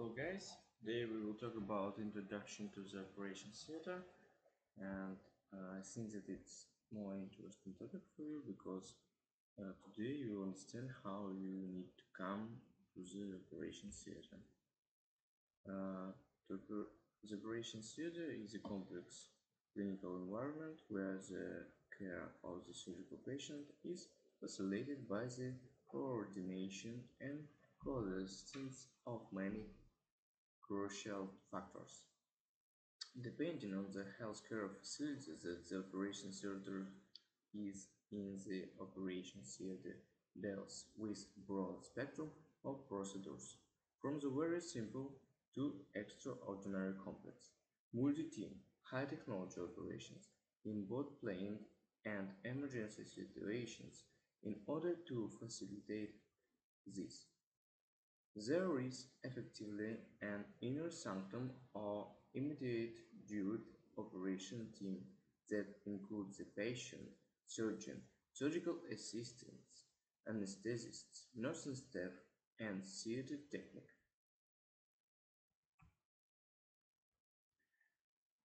Hello guys, today we will talk about introduction to the operation theater and uh, I think that it's more interesting topic for you because uh, today you will understand how you need to come to the operation theater. Uh, the operation theater is a complex clinical environment where the care of the surgical patient is facilitated by the coordination and coexistence of many crucial factors. Depending on the healthcare facility that the operation theater is in the operation theater deals with broad spectrum of procedures, from the very simple to extraordinary complex, multi-team, high-technology operations in both planned and emergency situations in order to facilitate this. There is effectively an inner sanctum or immediate duty operation team that includes the patient, surgeon, surgical assistants, anesthetists, nursing staff, and theater technique.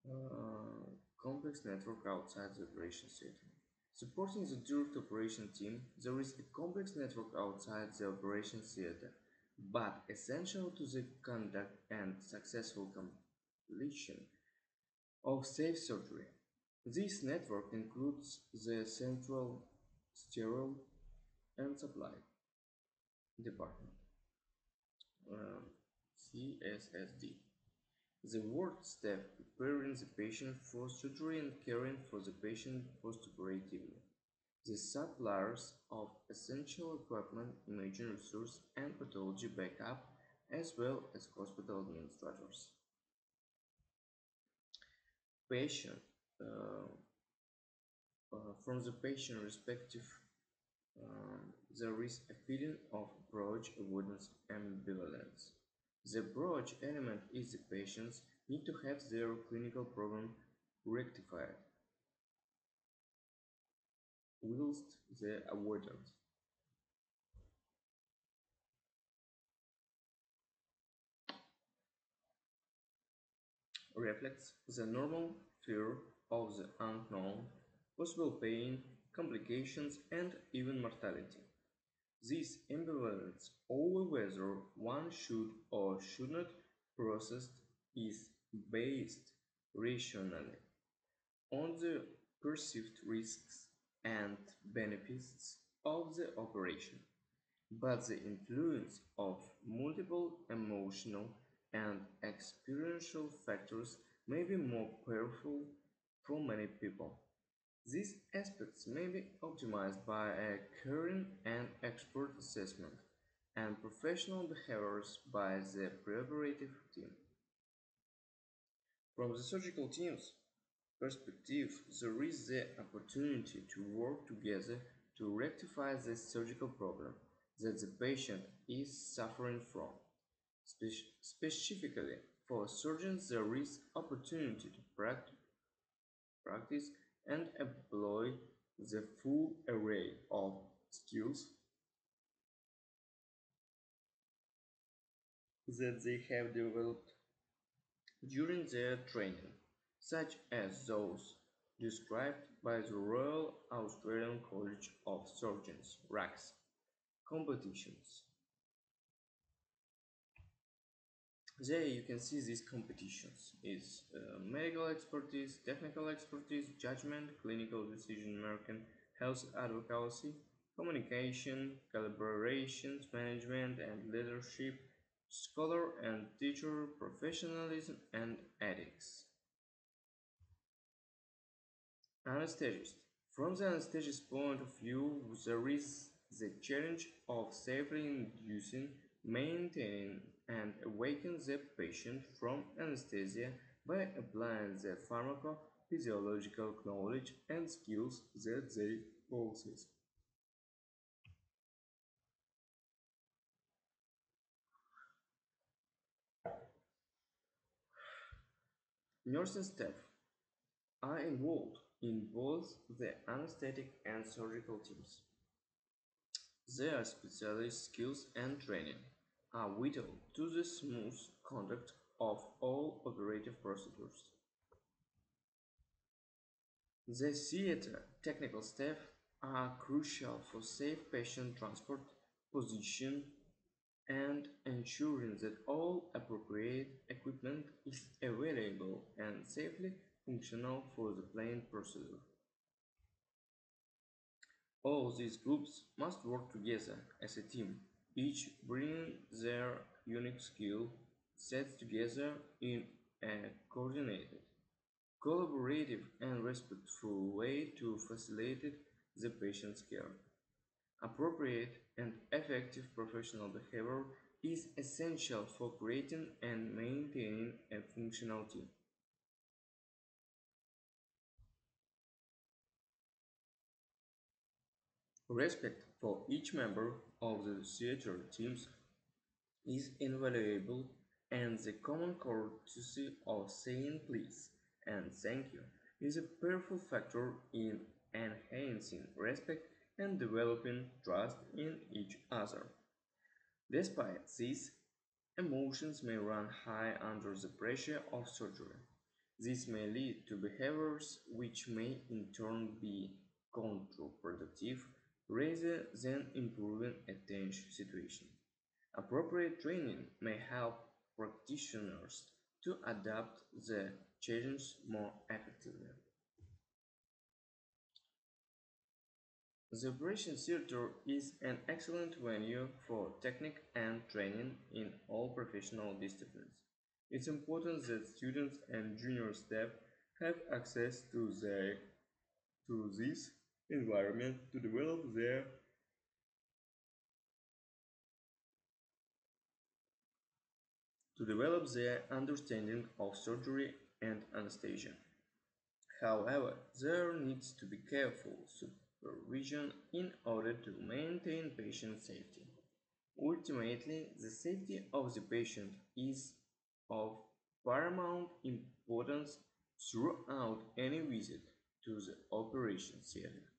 Uh, complex network outside the operation theater. Supporting the direct operation team, there is a complex network outside the operation theater but essential to the conduct and successful completion of safe surgery. This network includes the Central Sterile and Supply Department, um, CSSD. The ward staff preparing the patient for surgery and caring for the patient postoperatively the suppliers of essential equipment, imaging resources, and pathology backup, as well as hospital administrators. Patient uh, uh, from the patient perspective, um, there is a feeling of approach avoidance ambivalence. The approach element is the patients need to have their clinical problem rectified whilst the avoidance reflects the normal fear of the unknown, possible pain, complications, and even mortality. This ambivalence over whether one should or should not process is based rationally on the perceived risks and benefits of the operation, but the influence of multiple emotional and experiential factors may be more powerful for many people. These aspects may be optimized by a caring and expert assessment and professional behaviors by the preoperative team. From the surgical teams, perspective, there is the opportunity to work together to rectify the surgical problem that the patient is suffering from. Spe specifically, for surgeons, there is opportunity to practice, practice and employ the full array of skills that they have developed during their training such as those described by the Royal Australian College of Surgeons (RACS) competitions. There you can see these competitions is uh, medical expertise, technical expertise, judgment, clinical decision making, health advocacy, communication, collaborations, management and leadership, scholar and teacher professionalism and ethics. Anesthetist. From the anesthetist point of view, there is the challenge of safely inducing, maintaining, and awakening the patient from anesthesia by applying the pharmacophysiological knowledge and skills that they possess. Nursing staff are involved in both the anesthetic and surgical teams. Their specialist skills and training are vital to the smooth conduct of all operative procedures. The theater technical staff are crucial for safe patient transport, position, and ensuring that all appropriate equipment is available and safely functional for the planned procedure. All these groups must work together as a team, each bringing their unique skill sets together in a coordinated, collaborative and respectful way to facilitate the patient's care. Appropriate and effective professional behavior is essential for creating and maintaining a functional team. Respect for each member of the theater teams is invaluable and the common courtesy of saying please and thank you is a powerful factor in enhancing respect and developing trust in each other. Despite this, emotions may run high under the pressure of surgery. This may lead to behaviors which may in turn be counterproductive rather than improving a tense situation. Appropriate training may help practitioners to adapt the changes more effectively. The operation theater is an excellent venue for technique and training in all professional disciplines. It's important that students and junior staff have access to, the, to this environment to develop their to develop their understanding of surgery and anesthesia. However, there needs to be careful supervision in order to maintain patient safety. Ultimately, the safety of the patient is of paramount importance throughout any visit to the operation theater.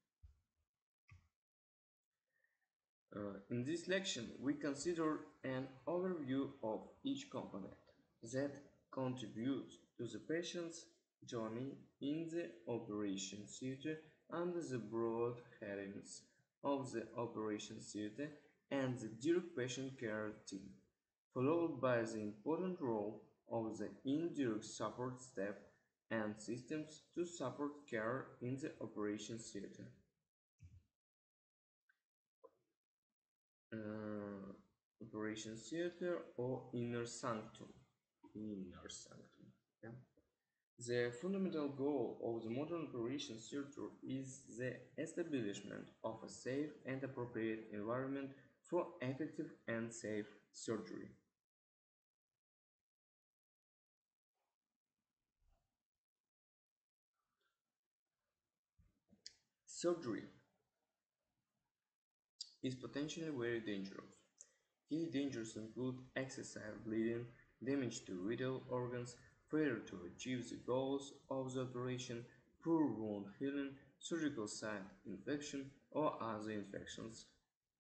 Uh, in this lection, we consider an overview of each component that contributes to the patient's journey in the operation theater under the broad headings of the operation theater and the direct patient care team, followed by the important role of the indirect support staff and systems to support care in the operation theater. Uh, operation theater or inner sanctum. Inner sanctum yeah? the fundamental goal of the modern operation theater is the establishment of a safe and appropriate environment for effective and safe surgery. Surgery is potentially very dangerous. Key dangers include excessive bleeding, damage to vital organs, failure to achieve the goals of the operation, poor wound healing, surgical site infection, or other infections.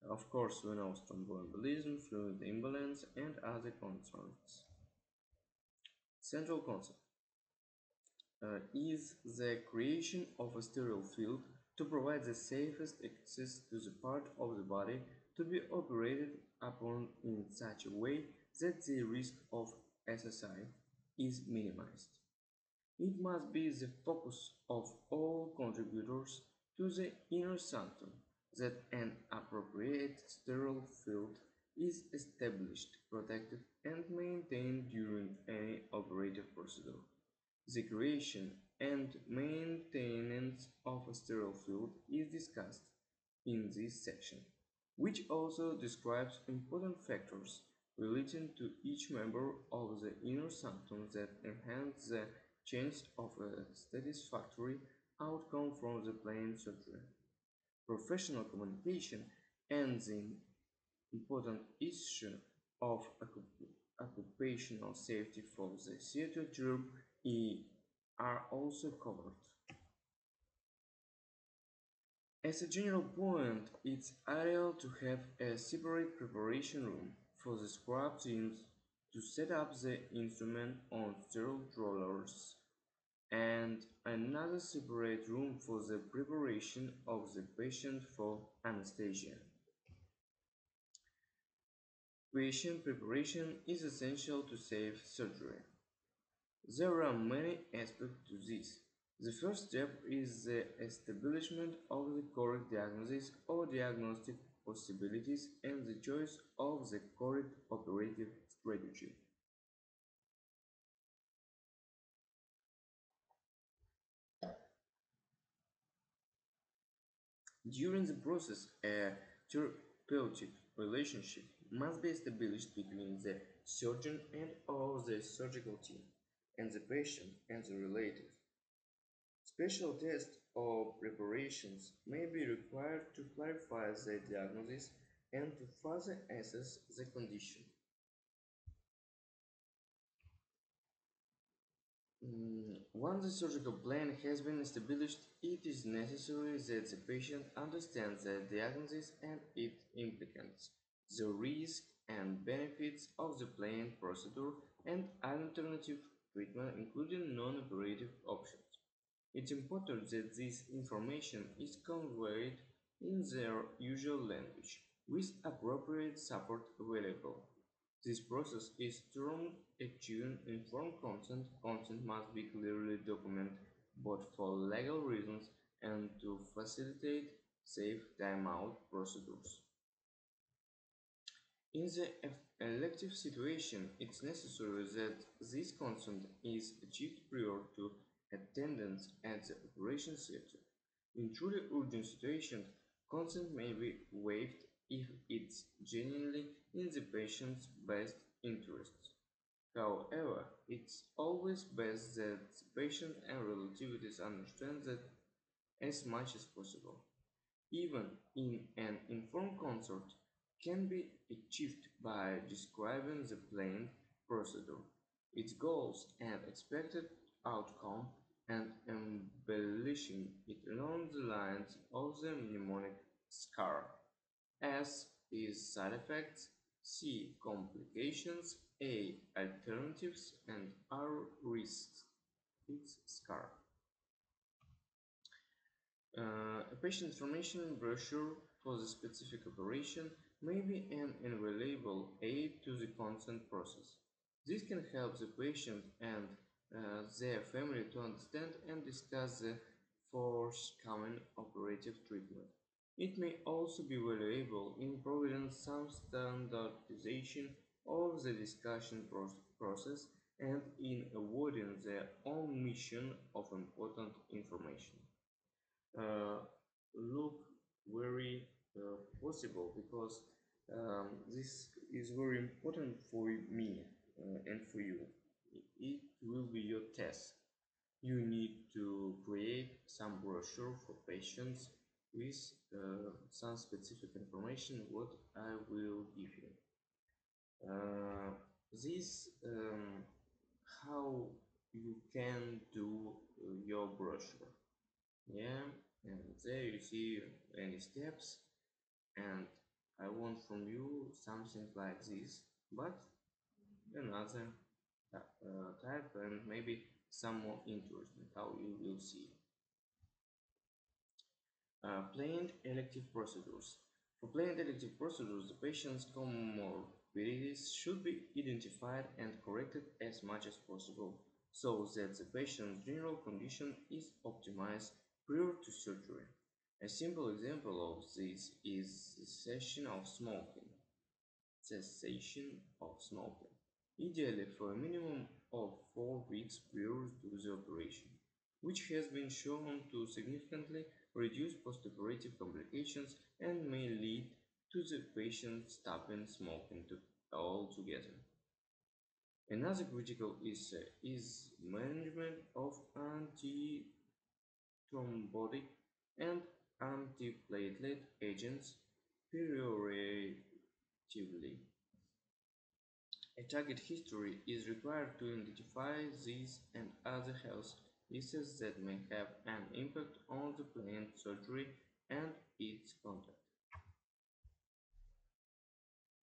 Of course, we know thromboembolism, fluid imbalance, and other concerns. Central concept uh, is the creation of a sterile field to provide the safest access to the part of the body to be operated upon in such a way that the risk of SSI is minimized. It must be the focus of all contributors to the inner sanctum that an appropriate sterile field is established, protected, and maintained during any operative procedure. The creation and maintenance of a sterile field is discussed in this section, which also describes important factors relating to each member of the inner sanctum that enhance the chance of a satisfactory outcome from the planned surgery. Professional communication and the important issue of occupational safety for the theater group are also covered. As a general point, it's ideal to have a separate preparation room for the scrub teams to set up the instrument on sterile rollers and another separate room for the preparation of the patient for anesthesia. Patient preparation is essential to safe surgery. There are many aspects to this. The first step is the establishment of the correct diagnosis or diagnostic possibilities and the choice of the correct operative strategy. During the process, a therapeutic relationship must be established between the surgeon and all the surgical team, and the patient and the relative. Special tests or preparations may be required to clarify the diagnosis and to further assess the condition. Mm, Once the surgical plan has been established, it is necessary that the patient understands the diagnosis and its implications, the risks and benefits of the planned procedure, and alternative treatment, including non-operative options. It's important that this information is conveyed in their usual language, with appropriate support available. This process is termed achieving informed consent. Consent must be clearly documented both for legal reasons and to facilitate safe timeout procedures. In the elective situation, it's necessary that this consent is achieved prior to attendance at the operation theater. In truly urgent situations, consent may be waived if it's genuinely in the patient's best interests. However, it's always best that the patient and relatives understand that as much as possible. Even in an informed consent can be achieved by describing the planned procedure, its goals and expected outcome, and embellishing it along the lines of the mnemonic SCAR. S is side effects, C complications, A alternatives, and R risks. It's SCAR. Uh, a patient information brochure for the specific operation may be an invaluable aid to the consent process. This can help the patient and uh, their family to understand and discuss the forthcoming operative treatment. It may also be valuable in providing some standardization of the discussion pro process and in avoiding the omission of important information. Uh, look very uh, possible because um, this is very important for me uh, and for you. It will be your test. You need to create some brochure for patients with uh, some specific information what I will give you. Uh, this um, how you can do uh, your brochure. Yeah, and there you see any steps and I want from you something like this, but another uh, type and maybe some more interesting how you will see. Uh, planned elective procedures. For planned elective procedures, the patient's comorbidities should be identified and corrected as much as possible so that the patient's general condition is optimized prior to surgery. A simple example of this is cessation of smoking. Cessation of smoking, ideally for a minimum of four weeks prior to the operation, which has been shown to significantly reduce postoperative complications and may lead to the patient stopping smoking to altogether. Another critical issue uh, is management of antithrombotic and antiplatelet agents perioperatively. A target history is required to identify these and other health risks that may have an impact on the planned surgery and its conduct.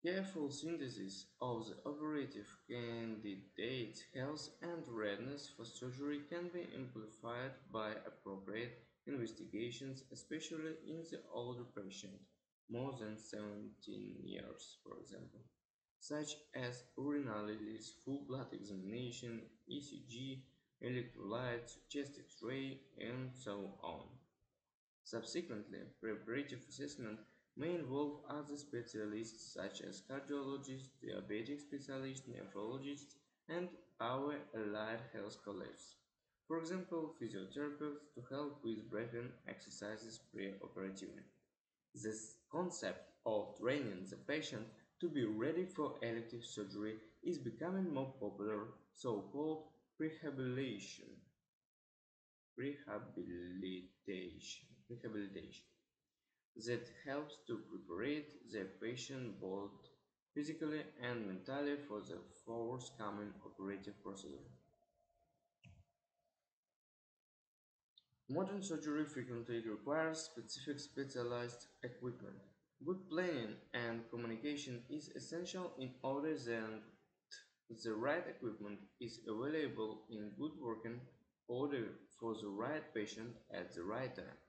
Careful synthesis of the operative candidate's health and readiness for surgery can be amplified by appropriate investigations, especially in the older patient, more than 17 years, for example, such as urinalysis, full blood examination, ECG, electrolytes, chest X-ray, and so on. Subsequently, preparative assessment may involve other specialists such as cardiologists, diabetic specialists, nephrologists, and our allied health colleagues. For example, physiotherapists to help with breathing exercises pre-operatively. This concept of training the patient to be ready for elective surgery is becoming more popular, so-called prehabilitation. Prehabilitation. Prehabilitation that helps to prepare the patient both physically and mentally for the forthcoming operative procedure. Modern surgery frequently requires specific specialized equipment. Good planning and communication is essential in order that the right equipment is available in good working order for the right patient at the right time.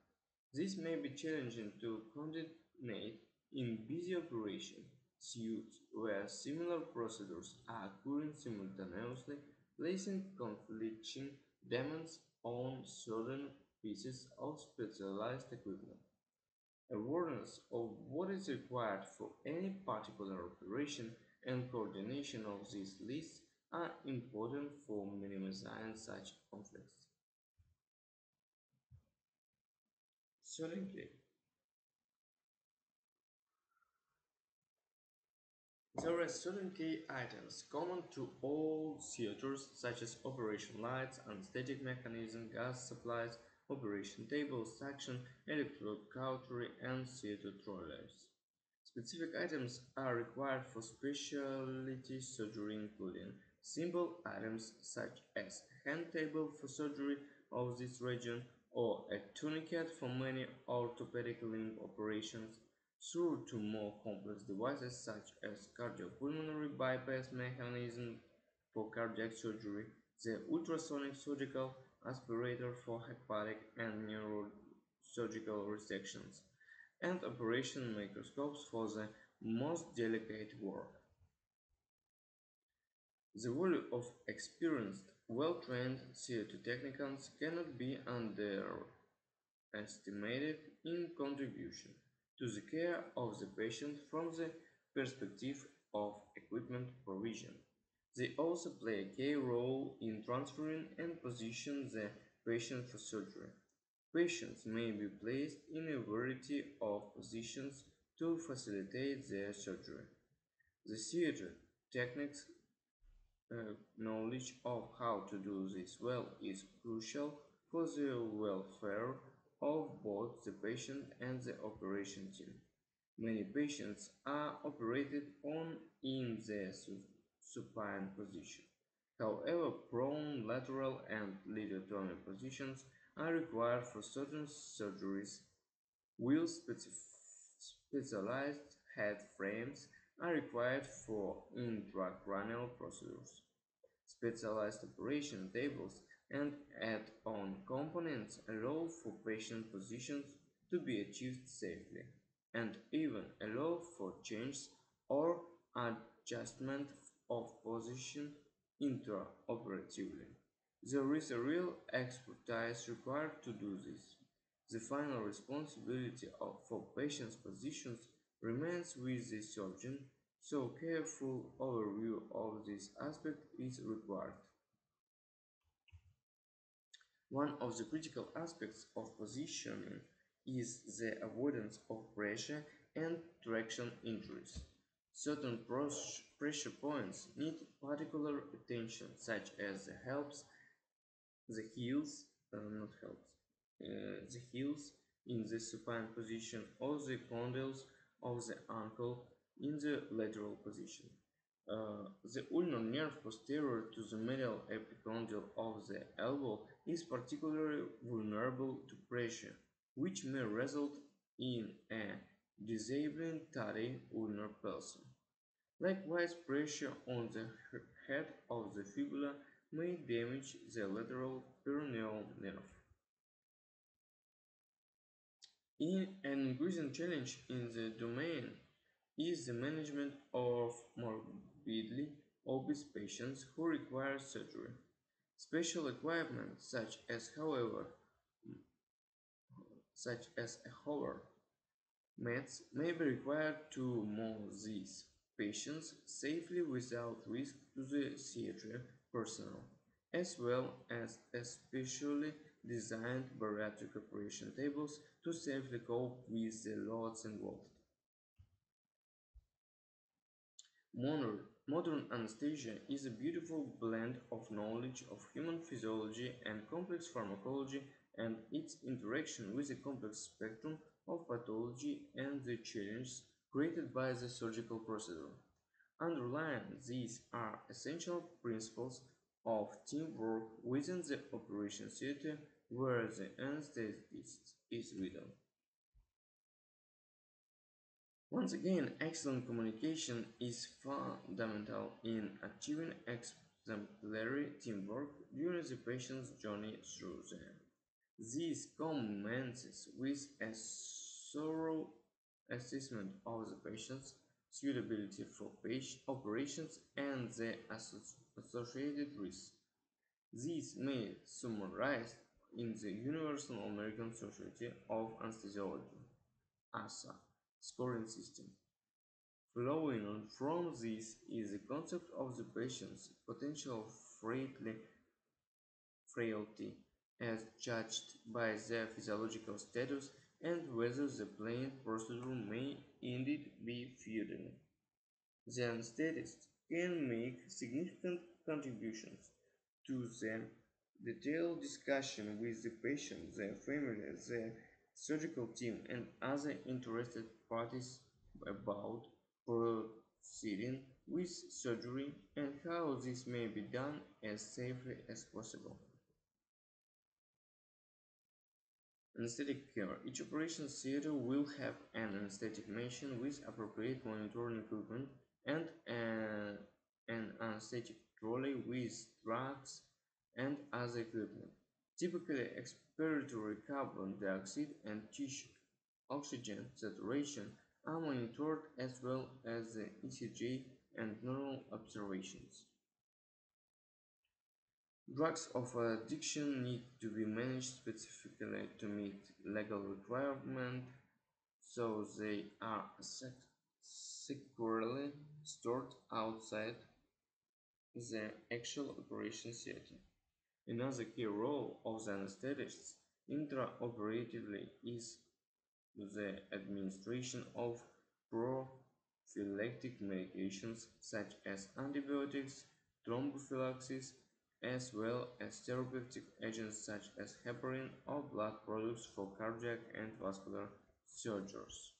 This may be challenging to coordinate in busy operation suites where similar procedures are occurring simultaneously, placing conflicting demands on certain pieces of specialized equipment. Awareness of what is required for any particular operation and coordination of these lists are important for minimizing such conflicts. Certainly. There are certain key items common to all theaters such as operation lights, anesthetic mechanism, gas supplies, operation tables, suction, electrode cautery, and theater trolleys. Specific items are required for specialty surgery including simple items such as hand table for surgery of this region or a tourniquet for many orthopedic limb operations through to more complex devices such as cardiopulmonary bypass mechanism for cardiac surgery, the ultrasonic surgical aspirator for hepatic and neurosurgical resections, and operation microscopes for the most delicate work. The value of experienced, well-trained CO2 technicians cannot be underestimated in contribution to the care of the patient from the perspective of equipment provision. They also play a key role in transferring and positioning the patient for surgery. Patients may be placed in a variety of positions to facilitate their surgery. The theater techniques uh, knowledge of how to do this well is crucial for the welfare of both the patient and the operation team. Many patients are operated on in the supine position. However, prone, lateral, and lithotomy positions are required for certain surgeries, while specialized head frames are required for intracranial procedures. Specialized operation tables and add-on components allow for patient positions to be achieved safely, and even allow for changes or adjustment of position intraoperatively. There is a real expertise required to do this. The final responsibility of, for patient's positions remains with the surgeon, so careful overview of this aspect is required. One of the critical aspects of positioning is the avoidance of pressure and traction injuries. Certain pressure points need particular attention, such as the helps, the heels, uh, not helps, uh, the heels in the supine position or the condyles of the ankle in the lateral position. Uh, the ulnar nerve posterior to the medial epicondyle of the elbow is particularly vulnerable to pressure, which may result in a disabling tardy ulnar pulsing. Likewise, pressure on the head of the fibula may damage the lateral peroneal nerve. In an increasing challenge in the domain is the management of morbidly obese patients who require surgery. Special equipment such as however such as a hover mats may be required to move these patients safely without risk to the theatre personnel, as well as especially designed bariatric operation tables to safely cope with the loads involved. Modern, modern anesthesia is a beautiful blend of knowledge of human physiology and complex pharmacology and its interaction with the complex spectrum of pathology and the challenges created by the surgical procedure. Underlying these are essential principles of teamwork within the operation theater where the anesthetist is vital. Once again, excellent communication is fundamental in achieving exemplary teamwork during the patient's journey through them. This commences with a thorough assessment of the patient's suitability for operations and the associated risks. This may summarize in the Universal American Society of Anesthesiology ASA scoring system. Flowing on from this is the concept of the patient's potential frailty as judged by their physiological status and whether the planned procedure may indeed be feasible. The anesthetist can make significant contributions to the detailed discussion with the patient, the family, the surgical team, and other interested parties about proceeding with surgery and how this may be done as safely as possible. Anesthetic care. Each operation theater will have an anesthetic machine with appropriate monitoring equipment and an, an anesthetic trolley with drugs and other equipment. Typically, expiratory carbon dioxide and tissue oxygen saturation are monitored as well as the ECG and normal observations. Drugs of addiction need to be managed specifically to meet legal requirements, so they are securely stored outside the actual operation theater. Another key role of the anesthetist intraoperatively is the administration of prophylactic medications such as antibiotics, thrombophylaxis, as well as therapeutic agents such as heparin or blood products for cardiac and vascular surgeries.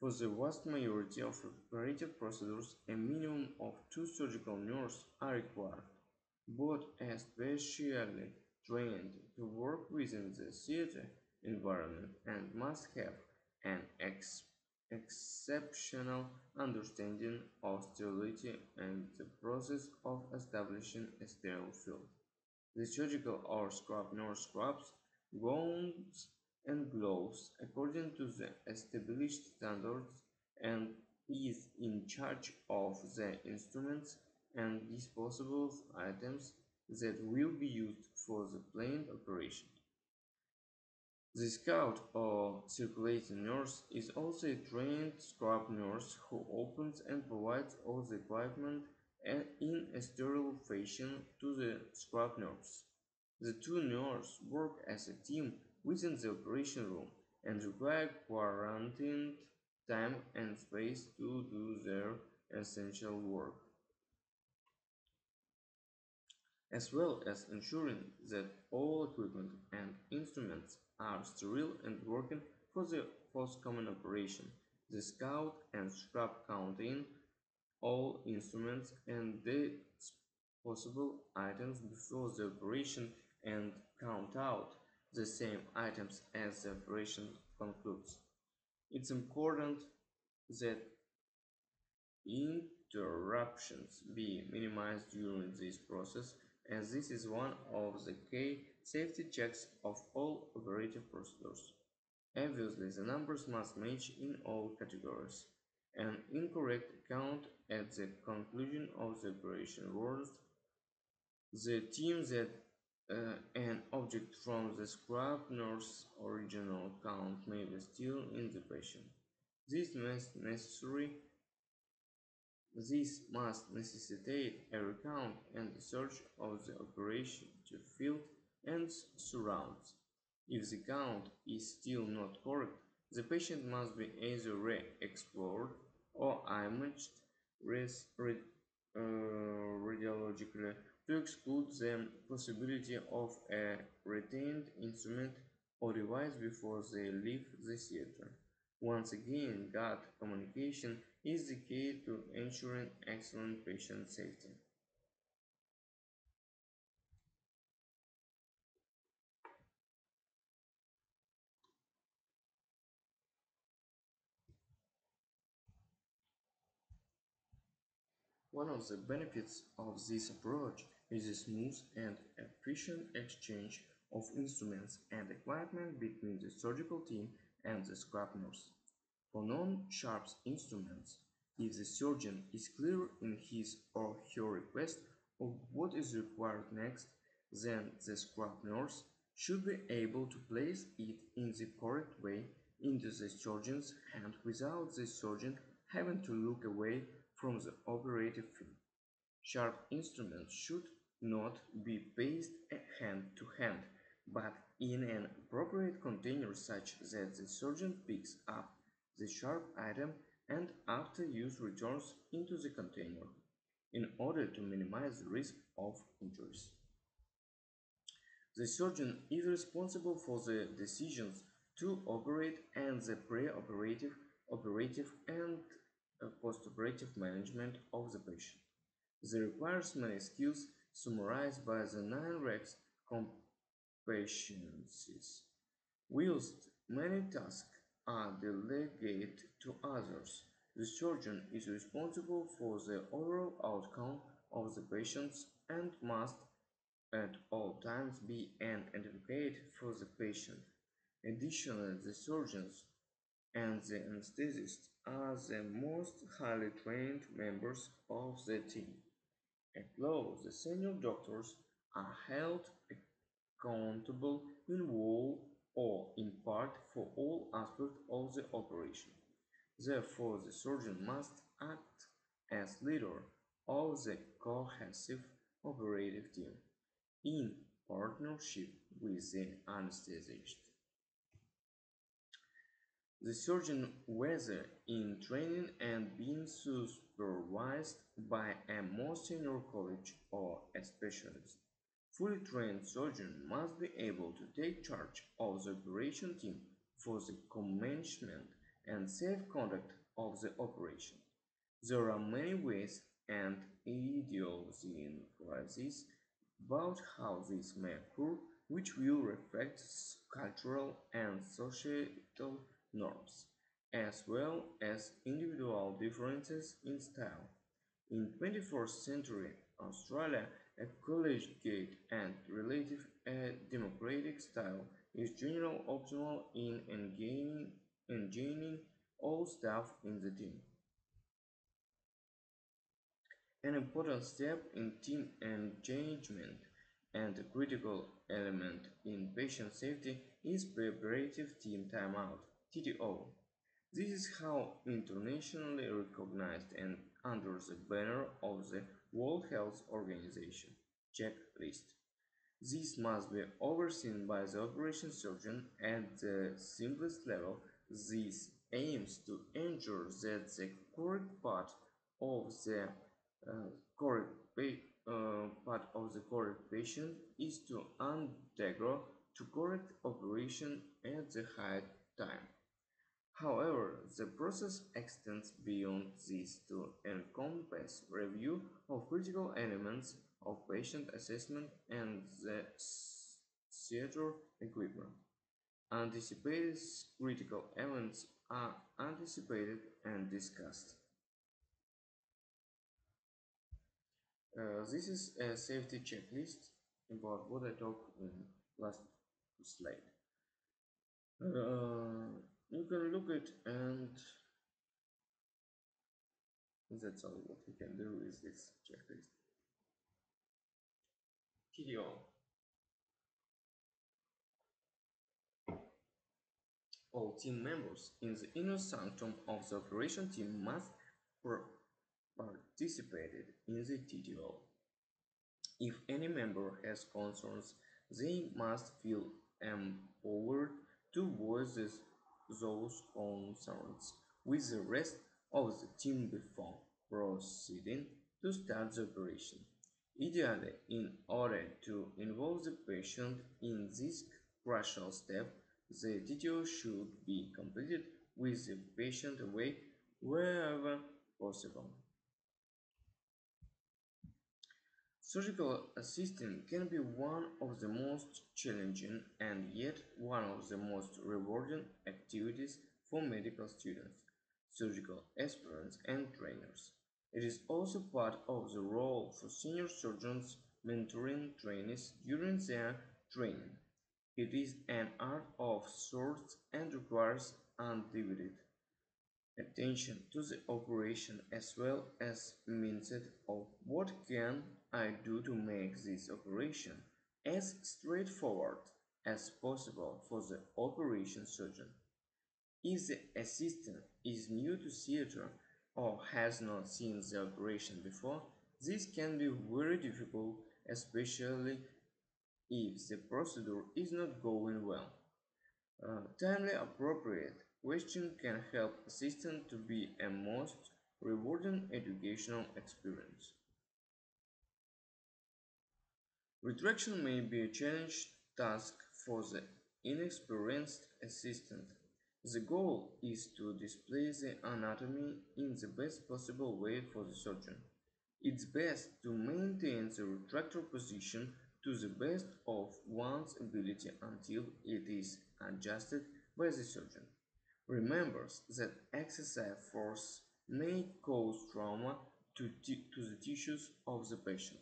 For the vast majority of operative procedures, a minimum of two surgical nurses are required, both especially trained to work within the theater environment and must have an ex exceptional understanding of sterility and the process of establishing a sterile field. The surgical or scrub nurse scrubs, gowns, and gloves according to the established standards and is in charge of the instruments and disposable items that will be used for the planned operation. The scout or circulating nurse is also a trained scrub nurse who opens and provides all the equipment in a sterile fashion to the scrub nurse. The two nurses work as a team within the operation room and require quarantined time and space to do their essential work, as well as ensuring that all equipment and instruments are sterile and working for the forthcoming operation. The scout and scrub count in all instruments and the possible items before the operation and count out the same items as the operation concludes. It's important that interruptions be minimized during this process as this is one of the key safety checks of all operative procedures. Obviously, the numbers must match in all categories. An incorrect count at the conclusion of the operation warns the team that uh, an object from the scrub nurse original count may be still in the patient. This must necessary this must necessitate a recount and a search of the operation to field and surrounds. If the count is still not correct, the patient must be either re-explored or imaged res uh, radiologically to exclude the possibility of a retained instrument or device before they leave the theater. Once again, gut communication is the key to ensuring excellent patient safety. One of the benefits of this approach is the smooth and efficient exchange of instruments and equipment between the surgical team and the scrub nurse. For non-sharp instruments, if the surgeon is clear in his or her request of what is required next, then the scrub nurse should be able to place it in the correct way into the surgeon's hand without the surgeon having to look away from the operative field. Sharp instruments should not be placed hand to hand, but in an appropriate container such that the surgeon picks up the sharp item and after use returns into the container in order to minimize the risk of injuries. The surgeon is responsible for the decisions to operate and the pre-operative, operative and post-operative management of the patient. This requires many skills summarized by the nine RACS competencies. Whilst many tasks are delegated to others, the surgeon is responsible for the overall outcome of the patient and must at all times be an advocate for the patient. Additionally, the surgeons and the anesthetist are the most highly trained members of the team. At law, the senior doctors are held accountable in whole or in part for all aspects of the operation. Therefore, the surgeon must act as leader of the cohesive operative team in partnership with the anesthetist. The surgeon, whether in training and being supervised by a more senior colleague or a specialist, fully trained surgeon must be able to take charge of the operation team for the commencement and safe conduct of the operation. There are many ways and idiosyncrasies about how this may occur, which will reflect cultural and societal norms, as well as individual differences in style. In 21st century Australia, a collegiate and relative democratic style is generally optimal in engaging, engaging all staff in the team. An important step in team engagement and a critical element in patient safety is preparative team timeout. TTO. This is how internationally recognized and under the banner of the World Health Organization checklist. This must be overseen by the operation surgeon at the simplest level. This aims to ensure that the correct part of the uh, correct uh, part of the correct patient is to undergo to correct operation at the high time. However, the process extends beyond this to encompass review of critical elements of patient assessment and the theater equipment. Anticipated critical events are anticipated and discussed. Uh, this is a safety checklist about what I talked in last slide. Uh, you can look it and that's all what we can do is this checklist. TDO. All team members in the inner sanctum of the operation team must participate in the TDO. If any member has concerns, they must feel empowered to voice those concerns with the rest of the team before proceeding to start the operation. Ideally, in order to involve the patient in this crucial step, the TDO should be completed with the patient away wherever possible. Surgical assisting can be one of the most challenging and yet one of the most rewarding activities for medical students, surgical aspirants and trainers. It is also part of the role for senior surgeons mentoring trainees during their training. It is an art of sorts and requires undivided attention to the operation as well as mindset of what can I do to make this operation as straightforward as possible for the operation surgeon. If the assistant is new to theater or has not seen the operation before, this can be very difficult, especially if the procedure is not going well. Uh, timely appropriate question can help assistant to be a most rewarding educational experience. Retraction may be a challenge task for the inexperienced assistant. The goal is to display the anatomy in the best possible way for the surgeon. It's best to maintain the retractor position to the best of one's ability until it is adjusted by the surgeon. Remember that excessive force may cause trauma to, to the tissues of the patient.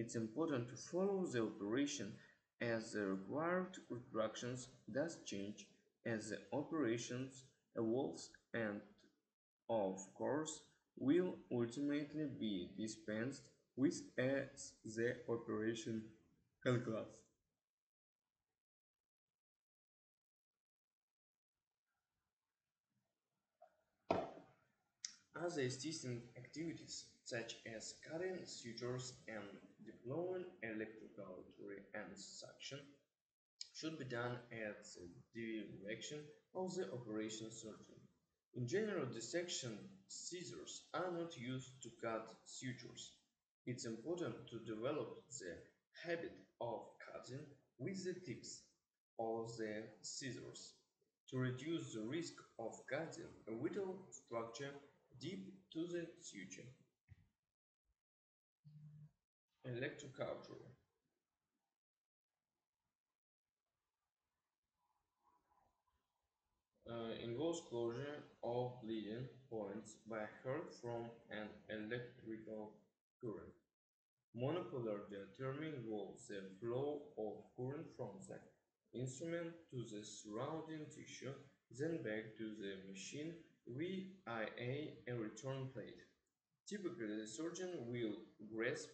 It's important to follow the operation as the required retractions does change as the operations evolves and of course will ultimately be dispensed with as the operation calculates. Other assisting activities such as cutting sutures and deploying electrical electrocautery and suction should be done at the direction of the operation surgeon. In general, dissection scissors are not used to cut sutures. It's important to develop the habit of cutting with the tips of the scissors to reduce the risk of cutting a vital structure deep to the suture. Electrocautery uh, involves closure of bleeding points by hurt from an electrical current. Monopolar diathermy involves the flow of current from the instrument to the surrounding tissue, then back to the machine via a return plate. Typically, the surgeon will grasp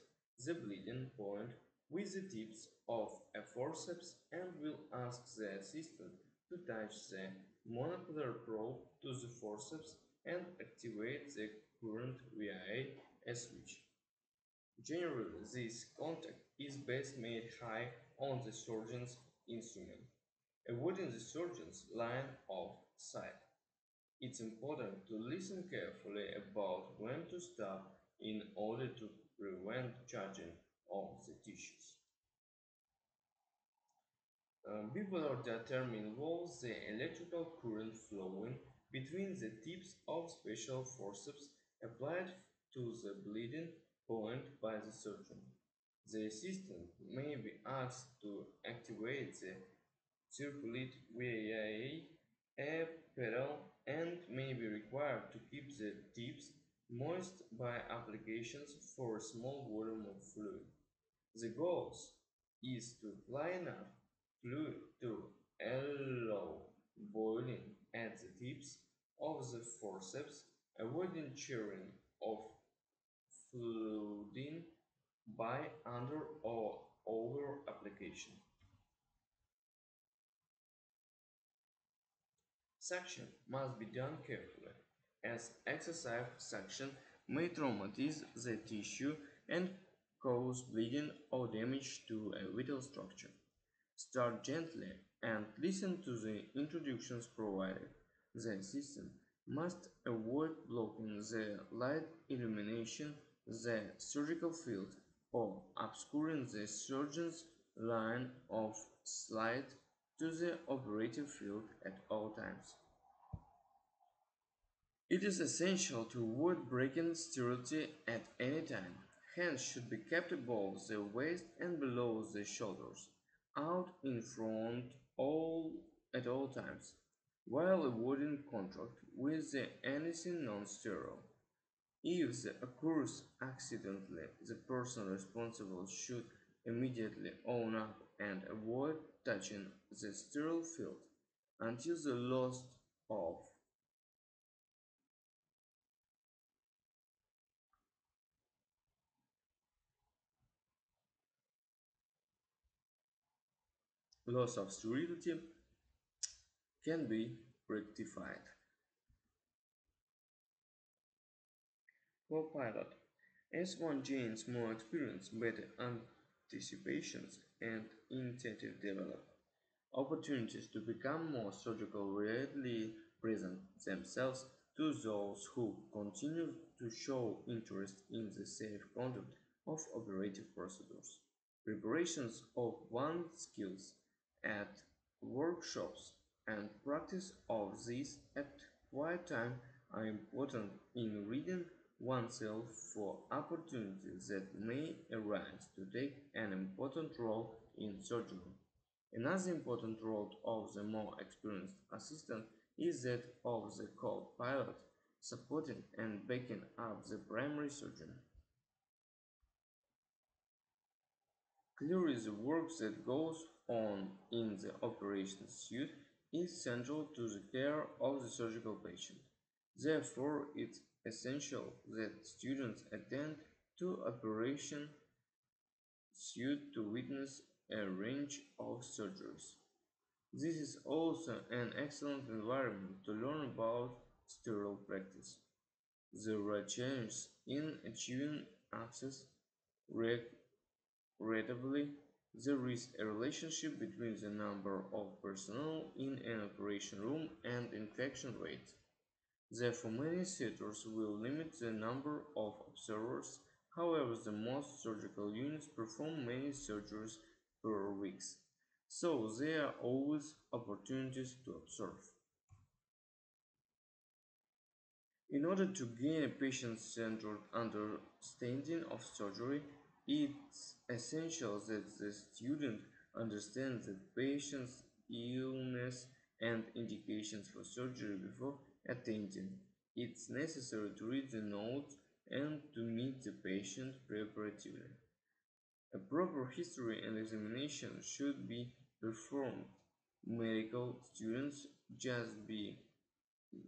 the bleeding point with the tips of a forceps and will ask the assistant to touch the monopolar probe to the forceps and activate the current via a switch. Generally, this contact is best made high on the surgeon's instrument, avoiding the surgeon's line of sight. It's important to listen carefully about when to stop in order to prevent charging of the tissues. Um, bipolar diathermy involves the electrical current flowing between the tips of special forceps applied to the bleeding point by the surgeon. The assistant may be asked to activate the circulate via a pedal and may be required to keep the tips moist by applications for a small volume of fluid. The goal is to apply enough fluid to allow boiling at the tips of the forceps, avoiding churning of flooding by under or over application. Suction must be done carefully, as excessive suction may traumatize the tissue and cause bleeding or damage to a vital structure. Start gently and listen to the introductions provided. The system must avoid blocking the light illumination, the surgical field, or obscuring the surgeon's line of sight to the operative field at all times. It is essential to avoid breaking sterility at any time. Hands should be kept above the waist and below the shoulders, out in front all at all times, while avoiding contact with the anything non-sterile. If the occurs accidentally, the person responsible should immediately own up and avoid touching the sterile field until the loss of loss of sterility can be rectified. Co-pilot. As one gains more experience, better anticipations and initiative develop. Opportunities to become more surgical readily present themselves to those who continue to show interest in the safe conduct of operative procedures. Preparations of one's skills at workshops and practice of these at quiet time are important in reading oneself for opportunities that may arise to take an important role in surgery. Another important role of the more experienced assistant is that of the co-pilot, supporting and backing up the primary surgeon. Clearly the work that goes on in the operation suite is central to the care of the surgical patient. Therefore, it's essential that students attend to operation suite to witness a range of surgeries. This is also an excellent environment to learn about sterile practice. There are challenges in achieving access regrettably there is a relationship between the number of personnel in an operation room and infection rate. Therefore, many theaters will limit the number of observers. However, the most surgical units perform many surgeries per week, so there are always opportunities to observe. In order to gain a patient-centered understanding of surgery, it's essential that the student understands the patient's illness and indications for surgery before attending. It's necessary to read the notes and to meet the patient preparatively. A proper history and examination should be performed. Medical students just be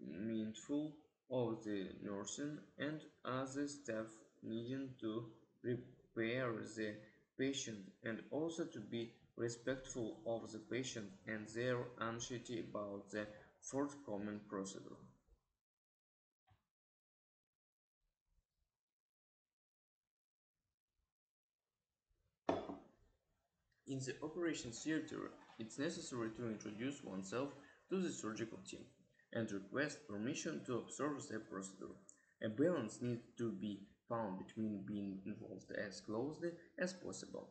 mindful of the nursing and other staff needing to prepare the patient and also to be respectful of the patient and their anxiety about the forthcoming procedure. In the operation theater, it's necessary to introduce oneself to the surgical team and request permission to observe the procedure. A balance needs to be found between being involved as closely as possible,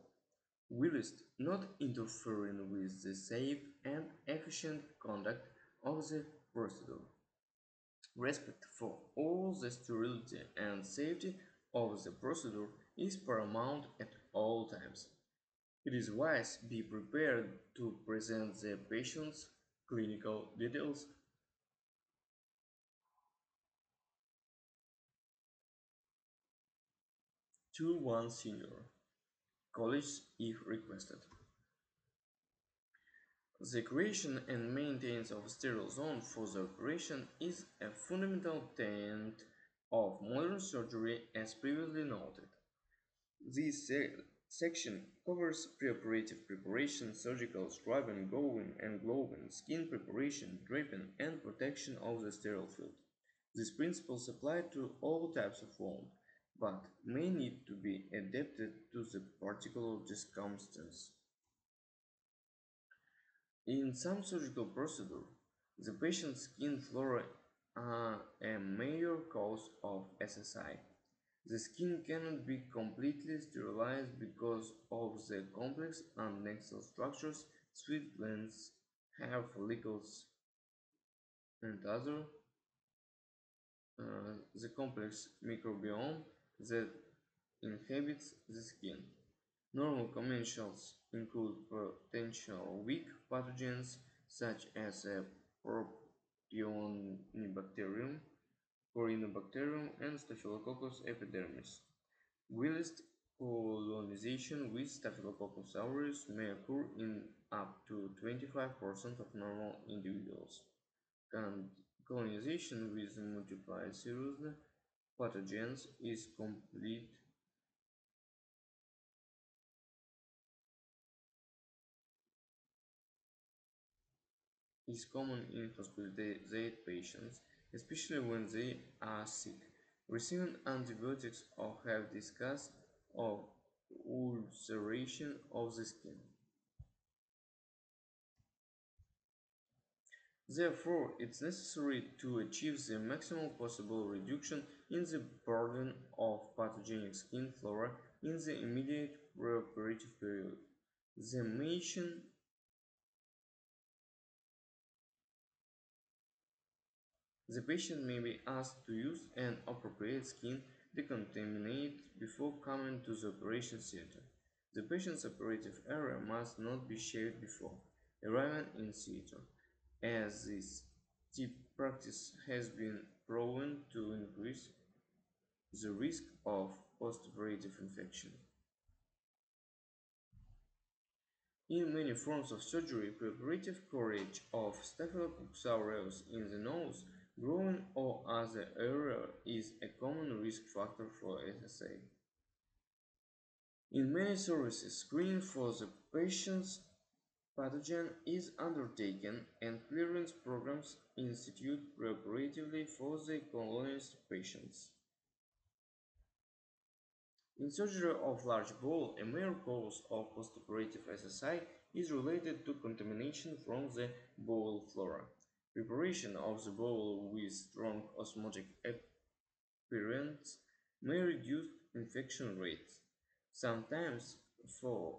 whilst not interfering with the safe and efficient conduct of the procedure. Respect for all the sterility and safety of the procedure is paramount at all times. It is wise be prepared to present the patient's clinical details to one senior college if requested. The creation and maintenance of a sterile zone for the operation is a fundamental tenet of modern surgery as previously noted. This se section covers preoperative preparation, surgical scrubbing, gowing and gloving, skin preparation, draping, and protection of the sterile field. These principles apply to all types of wound, but may need to be adapted to the particular circumstance. In some surgical procedures, the patient's skin flora are a major cause of SSI. The skin cannot be completely sterilized because of the complex and adnexal structures, sweat glands, hair follicles, and other uh, the complex microbiome that inhabits the skin. Normal commensals include potential weak pathogens such as a propionibacterium, Corynebacterium, and Staphylococcus epidermidis. Whilst colonization with Staphylococcus aureus may occur in up to 25% of normal individuals. And colonization with multiple serous pathogens is complete is common in hospitalized patients, especially when they are sick, receiving antibiotics or have discussed of ulceration of the skin. Therefore, it's necessary to achieve the maximum possible reduction in the burden of pathogenic skin flora in the immediate preoperative period. The The patient may be asked to use an appropriate skin decontaminant before coming to the operation theater. The patient's operative area must not be shaved before arriving in theater, as this practice has been proven to increase the risk of postoperative infection. In many forms of surgery, preoperative carriage of Staphylococcus aureus in the nose groin or other area is a common risk factor for SSA. In many services, screening for the patient's pathogen is undertaken and clearance programs institute preoperatively for the colonized patients. In surgery of large bowel, a major cause of postoperative SSI is related to contamination from the bowel flora. Preparation of the bowel with strong osmotic aperients may reduce infection rates. Sometimes for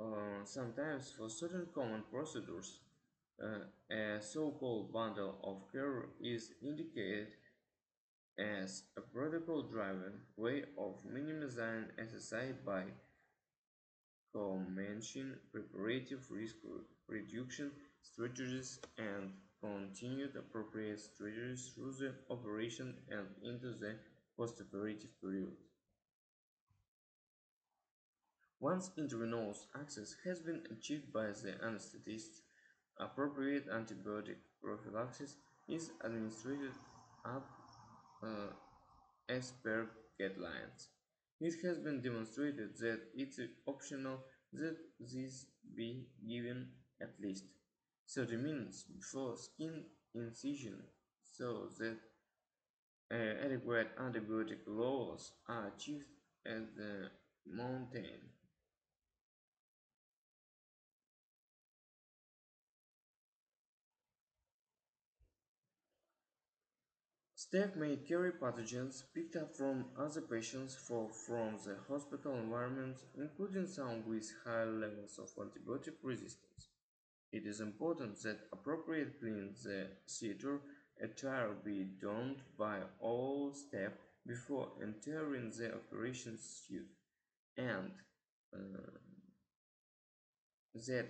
uh, sometimes for certain common procedures, uh, a so-called bundle of care is indicated as a protocol-driven way of minimizing SSI by commencing preparative risk reduction strategies and continued appropriate strategies through the operation and into the postoperative period. Once intravenous access has been achieved by the anesthetist, appropriate antibiotic prophylaxis is administered up, uh, as per guidelines. It has been demonstrated that it's optional that this be given at least 30 minutes before skin incision so that uh, adequate antibiotic levels are achieved at the mountain. Staff may carry pathogens picked up from other patients for, from the hospital environment, including some with high levels of antibiotic resistance. It is important that appropriate cleaning the theater attire be donned by all staff before entering the operation suite, and uh, that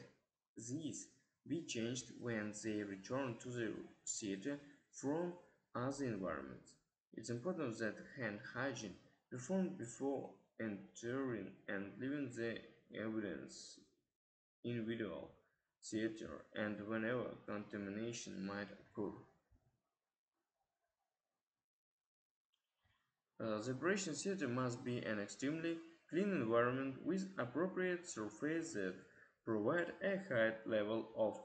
these be changed when they return to the theater from other environments. It's important that hand hygiene performed before entering and leaving the evidence individual theater and whenever contamination might occur. Uh, the operation theater must be an extremely clean environment with appropriate surfaces that provide a high level of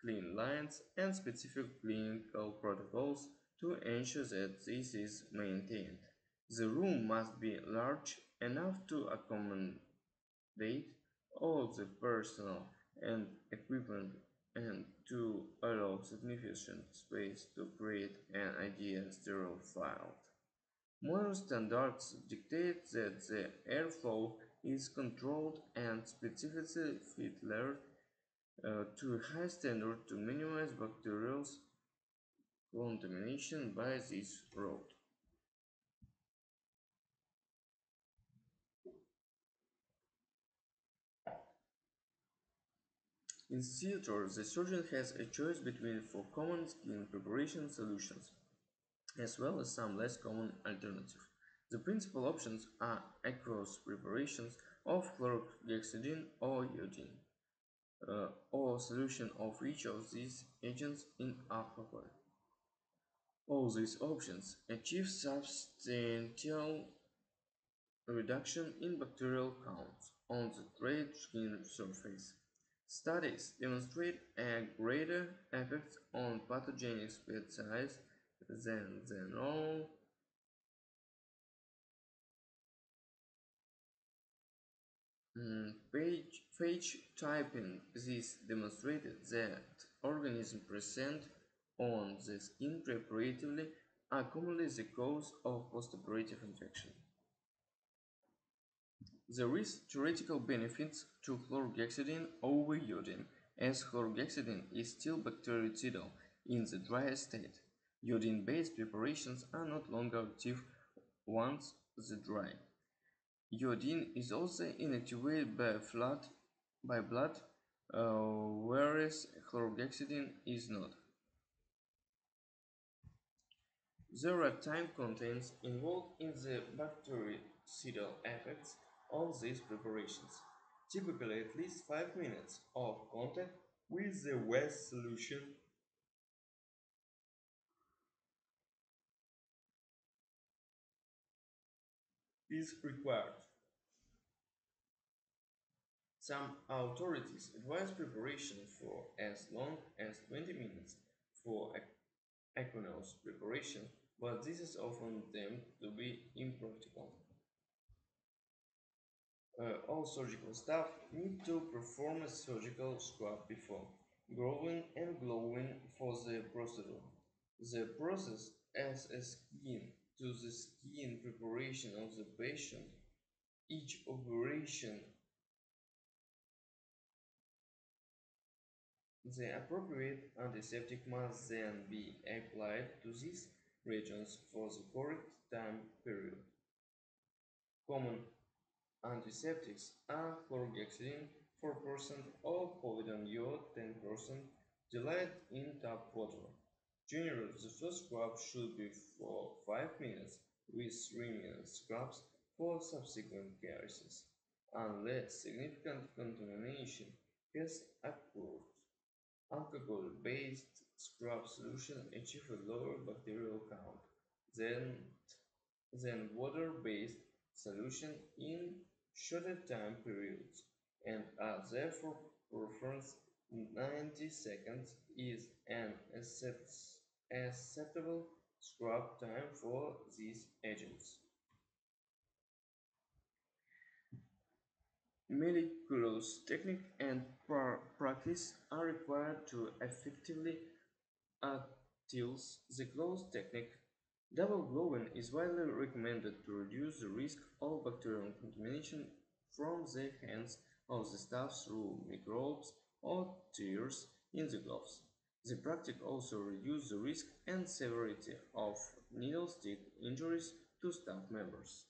clean lines and specific clinical protocols to ensure that this is maintained. The room must be large enough to accommodate all the personnel and equipment and to allow sufficient space to create an ideal sterile field. Modern standards dictate that the airflow is controlled and specifically filtered uh, to a high standard to minimize bacterial contamination by this route. In theater, the surgeon has a choice between four common skin preparation solutions, as well as some less common alternatives. The principal options are aqueous preparations of chlorhexidine or iodine, uh, or solution of each of these agents in alcohol. All these options achieve substantial reduction in bacterial counts on the treated skin surface. Studies demonstrate a greater effect on pathogenic species than the normal mm, page, phage typing. This demonstrated that organisms present on the skin preparatively are commonly the cause of postoperative infection. There is theoretical benefits to chlorhexidine over iodine, as chlorhexidine is still bactericidal in the driest state. Iodine-based preparations are not longer active once the dry. Iodine is also inactivated by blood, by blood uh, whereas chlorhexidine is not. There are time constants involved in the bactericidal effects of these preparations, typically at least 5 minutes of contact with the waste solution is required. Some authorities advise preparation for as long as 20 minutes for aqueous preparation, but this is often deemed to be impractical. Uh, all surgical staff need to perform a surgical scrub before growing and glowing for the procedure. The process adds a skin to the skin preparation of the patient. Each operation The appropriate antiseptic must then be applied to these regions for the correct time period. Common antiseptics are chlorhexidine 4% or povidone iode 10% diluted in tap water. Generally, the first scrub should be for 5 minutes with 3 minute scrubs for subsequent cases, unless significant contamination has occurred. Alcohol-based scrub solutions achieve a lower bacterial count than, than water-based solutions in shorter time periods and are therefore preferred 90 seconds is an acceptable scrub time for these agents. Meticulous technique and practice are required to effectively utilize the gloves technique. Double glowing is widely recommended to reduce the risk of bacterial contamination from the hands of the staff through microbes or tears in the gloves. The practice also reduces the risk and severity of needle stick injuries to staff members.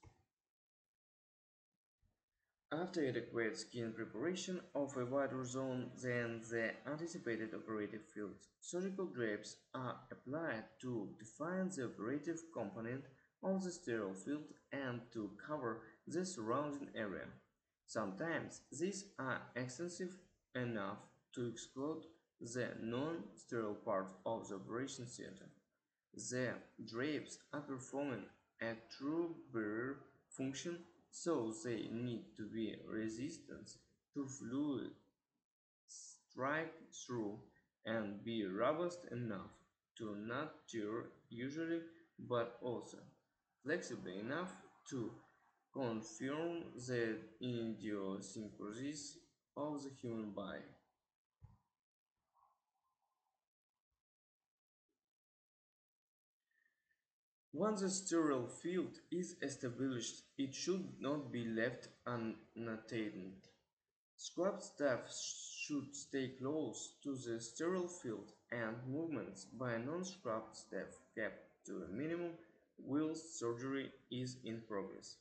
After adequate skin preparation of a wider zone than the anticipated operative field, surgical drapes are applied to define the operative component of the sterile field and to cover the surrounding area. Sometimes these are extensive enough to exclude the non-sterile part of the operation theater. The drapes are performing a true barrier function so they need to be resistant to fluid, strike through, and be robust enough to not tear usually but also flexible enough to confirm the idiosyncrasies of the human body. Once a sterile field is established, it should not be left unattended. Scrub staff should stay close to the sterile field and movements by non-scrubbed staff kept to a minimum whilst surgery is in progress.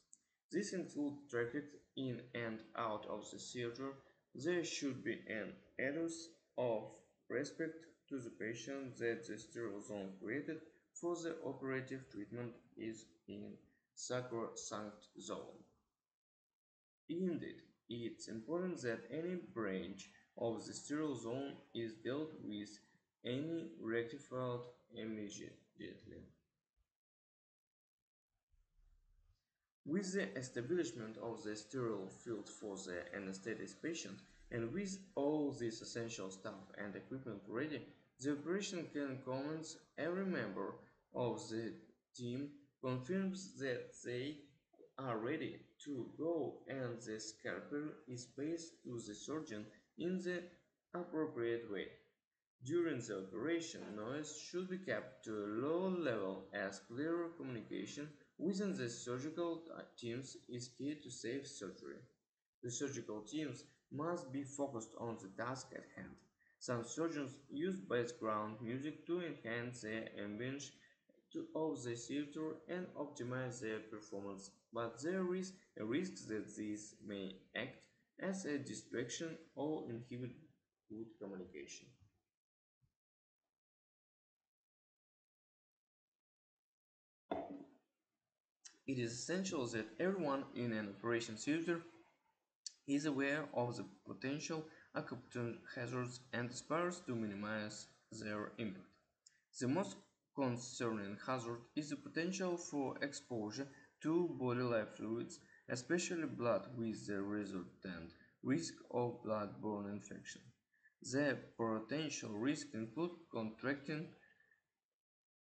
This includes traffic in and out of the theater. There should be an ethos of respect to the patient that the sterile zone created for the operative treatment is in sacrosanct zone. Indeed, it's important that any branch of the sterile zone is dealt with any rectified immediately. With the establishment of the sterile field for the anesthetic patient, and with all this essential staff and equipment ready, the operation can commence. Every member of the team confirms that they are ready to go and the scalpel is placed to the surgeon in the appropriate way. During the operation, noise should be kept to a low level as clear communication within the surgical teams is key to safe surgery. The surgical teams must be focused on the task at hand. Some surgeons use background music to enhance the ambience of the theater and optimize their performance, but there is a risk that this may act as a distraction or inhibit good communication. It is essential that everyone in an operation theater is aware of the potential occupational hazards and aspires to minimize their impact. The most concerning hazard is the potential for exposure to bodily fluids, especially blood with the resultant risk of blood-borne infection. The potential risk include contracting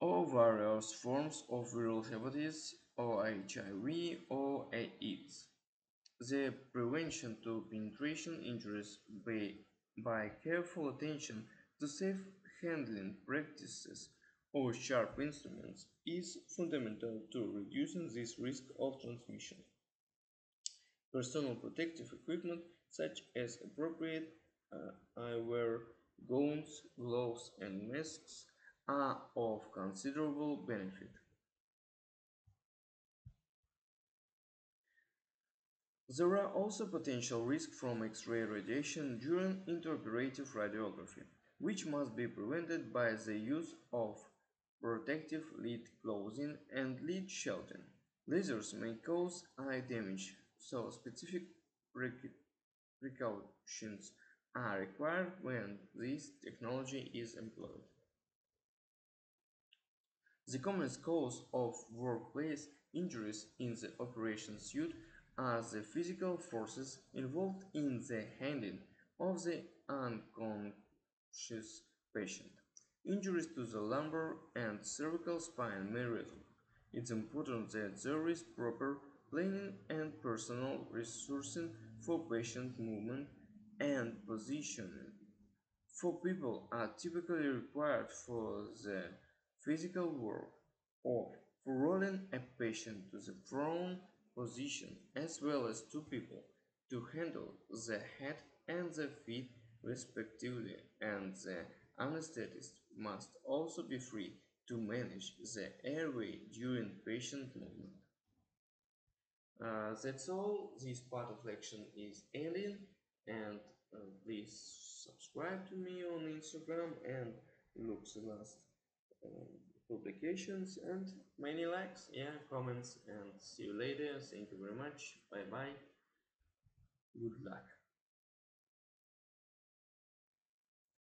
or various forms of viral hepatitis or HIV or AIDS. The prevention to penetration injuries by, by careful attention to safe handling practices or sharp instruments is fundamental to reducing this risk of transmission. Personal protective equipment such as appropriate uh, eyewear, gowns, gloves, and masks are of considerable benefit. There are also potential risks from X-ray radiation during intraoperative radiography, which must be prevented by the use of protective lid clothing and lid shielding. Lasers may cause eye damage, so specific precautions are required when this technology is employed. The commonest cause of workplace injuries in the operation suite are the physical forces involved in the handling of the unconscious patient. Injuries to the lumbar and cervical spine may result. It's important that there is proper planning and personal resourcing for patient movement and positioning. Four people are typically required for the physical work of for rolling a patient to the prone position as well as two people to handle the head and the feet respectively and the anesthetist must also be free to manage the airway during patient movement. Uh, that's all. This part of lection is ending and uh, please subscribe to me on Instagram and look the last um, publications and many likes. Yeah comments and see you later. Thank you very much. Bye bye good luck